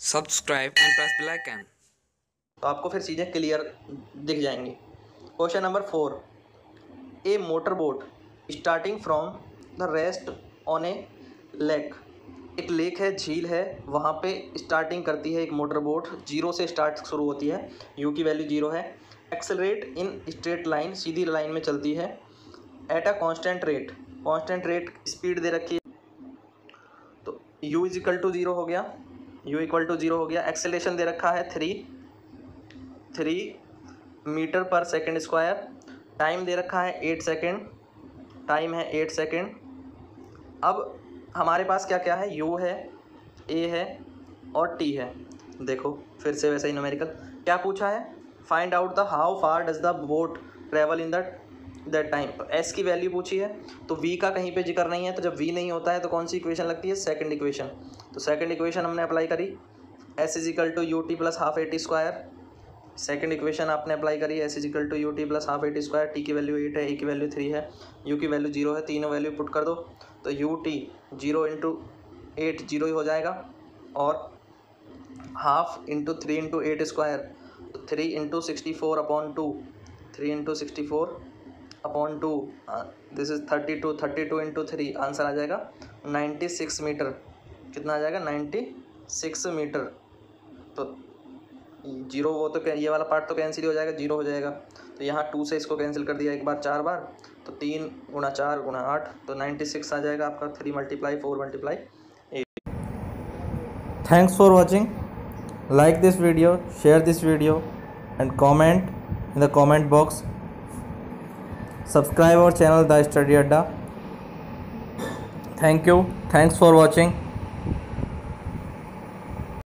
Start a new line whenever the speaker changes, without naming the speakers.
subscribe and press bell icon
तो आपको फिर चीज़ें क्लियर दिख जाएँगी। Question number four a motor boat starting from the rest on a lake एक लेक है, झील है, वहाँ पे स्टार्टिंग करती है एक मोटर बोट ज़ीरो से स्टार्ट शुरू होती है। यू की वैल्यू ज़ीरो है। एक्सेलरेट इन स्ट्रेट लाइन सीधी लाइन में चलती है। At a constant rate constant rate speed दे रखी है। तो यू इजिकल टू ज़ीरो हो गया। U इक्वल टू ज़ीरो हो गया। एक्सेलेशन दे रखा है three three metre per second square time दे रखा है एट सेकेंड टाइम है एट सेकेंड अब हमारे पास क्या क्या है? यू है ए है और टी है। देखो, फिर से वैसे ही नोमेरिकल क्या पूछा है? Find out the how far does the boat travel in the that time s की वैल्यू पूछी है तो वी का कहीं पे ज़िक्र नहीं है तो जब वी नहीं होता है तो कौन सी इक्वेशन लगती है? सेकंड इक्वेशन तो सेकंड इक्वेशन हमने अप्लाई करी. S is equal to u t plus half a t square second equation आपने अप्लाई करी s is equal to u t plus half a t square t की value eight है a की value three है. U की value zero है, तीनों value put कर दो. तो u t zero into eight zero ही हो जाएगा. और half into three into eight square तो three into sixty four upon two three into sixty four upon two this is thirty two thirty two into three answer आ जाएगा। Ninety six metre कितना आ जाएगा? Ninety six metre तो zero वो तो ये वाला पार्ट तो कैंसिल हो जाएगा ज़ीरो हो जाएगा। तो यहाँ टू से इसको कैंसिल कर दिया एक बार चार बार। तो तीन गुना चार गुना आठ तो नाइन्टी सिक्स आ जाएगा आपका। Three multiply four multiply eight
Thanks for watching. Like this video, share this video, and comment in the comment box. Subscribe our channel The Study Adda. Thank you. Thanks for watching.